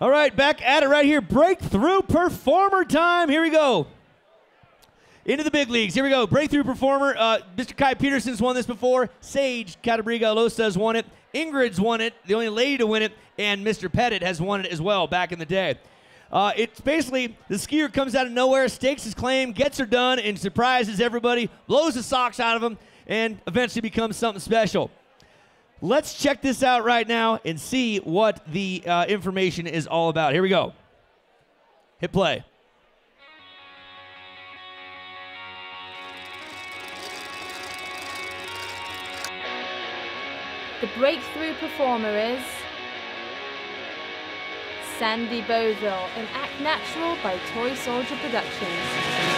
All right, back at it right here. Breakthrough performer time. Here we go. Into the big leagues. Here we go. Breakthrough performer. Uh, Mr. Kye Petersen's won this before. Sage Cattabriga has won it. Ingrid's won it, the only lady to win it, and Mr. Pettit has won it as well back in the day. Uh, it's basically the skier comes out of nowhere, stakes his claim, gets her done, and surprises everybody, blows the socks out of them, and eventually becomes something special. Let's check this out right now and see what the uh, information is all about. Here we go. Hit play. The breakthrough performer is Sandy Boville in Act Natural by Toy Soldier Productions.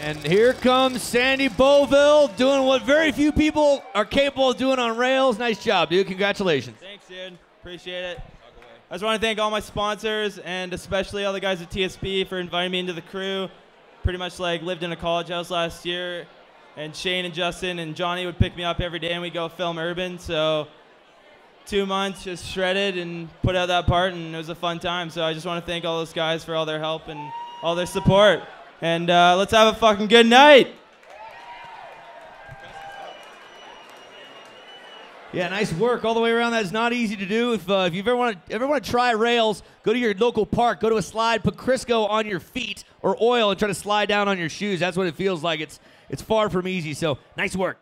And here comes Sandy Boville doing what very few people are capable of doing on rails. Nice job, dude. Congratulations. Thanks, dude. Appreciate it. I just want to thank all my sponsors and especially all the guys at TSP for inviting me into the crew. Pretty much like lived in a college house last year, and Shane and Justin and Johnny would pick me up every day and we'd go film Urban. So two months just shredded and put out that part, and it was a fun time. So I just want to thank all those guys for all their help and all their support. And uh, let's have a fucking good night. Yeah, nice work all the way around. That's not easy to do. If, uh, if you've ever want to ever want to try rails, go to your local park, go to a slide, put Crisco on your feet or oil, and try to slide down on your shoes. That's what it feels like. It's it's far from easy. So nice work.